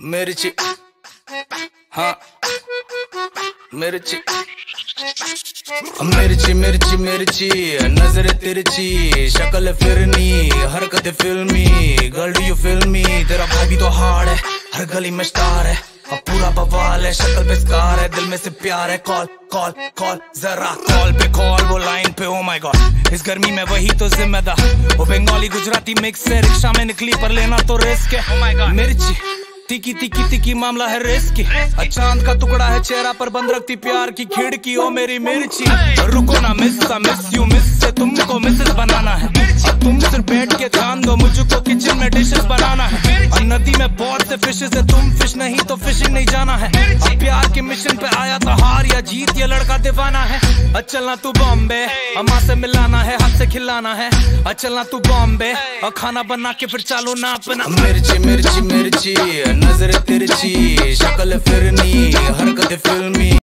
मिर्ची। हाँ। मिर्ची। मिर्ची मिर्ची मिर्ची, नज़र तिरछी, शक्ल फिरनी, हरकत फिल्मी गर्ल डू यू फिल्मी, तेरा भाई भी तो हार्ड है, हर गली में स्टार है अब पूरा बवाल है, शक्ल पे स्कार है, दिल में से प्यार है, कॉल कॉल कॉल, जरा कॉल पे कॉल, वो लाइन पे ओ माय गॉड इस गर्मी में वही तो जिम्मेदार, वो बंगाली गुजराती मिक्स है रिक्शा में निकली, पर लेना तो रिस्क है oh my God. मिर्ची। तिकी तिकी तिकी मामला है रेस की। चाँद का टुकड़ा है चेहरा पर बंद रखती प्यार की खिड़की। ओ मेरी मिर्ची रुको ना मिस मिस यू मिस से तुमको मिसेस बनाना है। तुम सिर्फ़ बैठ के ध्यान दो, मुझको किचन में डिशेस बनाना है। नदी में बहुत से फिशेस है, तुम फ़िश नहीं तो फिशिंग नहीं जाना है। प्यार के मिशन या जीत, या लड़का दीवाना है। अचलना तू बॉम्बे, अम्मा से मिलाना है, हाथ से खिलाना है। अचलना तू बॉम्बे, और खाना बना के फिर चालो ना अपना। मिर्ची मिर्ची मिर्ची, नज़र तिरछी शक्ल फिरनी, हरकत फिल्मी।